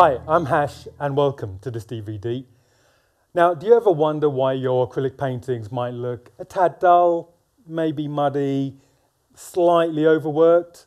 Hi, I'm Hash and welcome to this DVD. Now, do you ever wonder why your acrylic paintings might look a tad dull, maybe muddy, slightly overworked?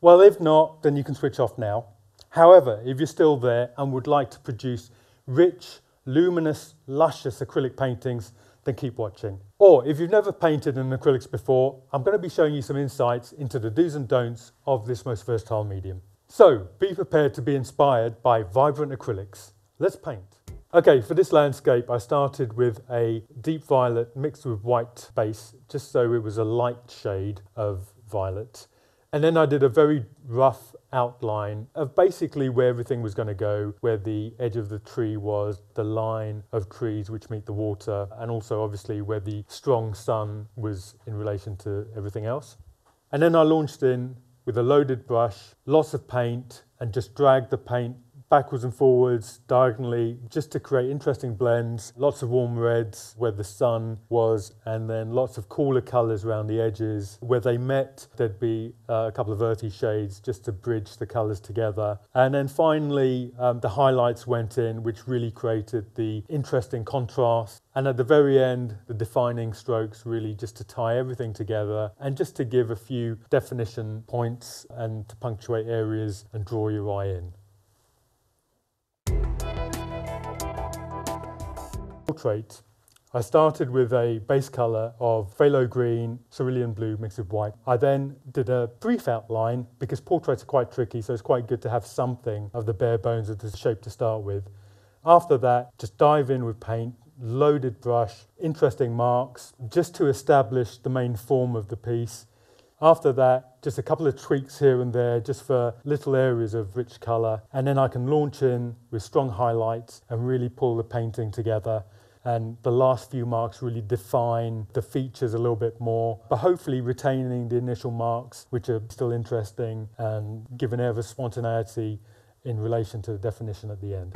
Well, if not, then you can switch off now. However, if you're still there and would like to produce rich, luminous, luscious acrylic paintings, then keep watching. Or if you've never painted in acrylics before, I'm going to be showing you some insights into the do's and don'ts of this most versatile medium. So be prepared to be inspired by vibrant acrylics. Let's paint. Okay, for this landscape, I started with a deep violet mixed with white base, just so it was a light shade of violet. And then I did a very rough outline of basically where everything was going to go, where the edge of the tree was, the line of trees which meet the water, and also obviously where the strong sun was in relation to everything else. And then I launched in with a loaded brush, lots of paint, and just drag the paint backwards and forwards, diagonally, just to create interesting blends. Lots of warm reds where the sun was, and then lots of cooler colours around the edges. Where they met, there'd be uh, a couple of earthy shades just to bridge the colours together. And then finally, um, the highlights went in, which really created the interesting contrast. And at the very end, the defining strokes really just to tie everything together and just to give a few definition points and to punctuate areas and draw your eye in. Portrait. I started with a base colour of phthalo green, cerulean blue mixed with white. I then did a brief outline because portraits are quite tricky, so it's quite good to have something of the bare bones of the shape to start with. After that, just dive in with paint, loaded brush, interesting marks, just to establish the main form of the piece. After that, just a couple of tweaks here and there, just for little areas of rich colour. And then I can launch in with strong highlights and really pull the painting together and the last few marks really define the features a little bit more, but hopefully retaining the initial marks, which are still interesting and give an air of spontaneity in relation to the definition at the end.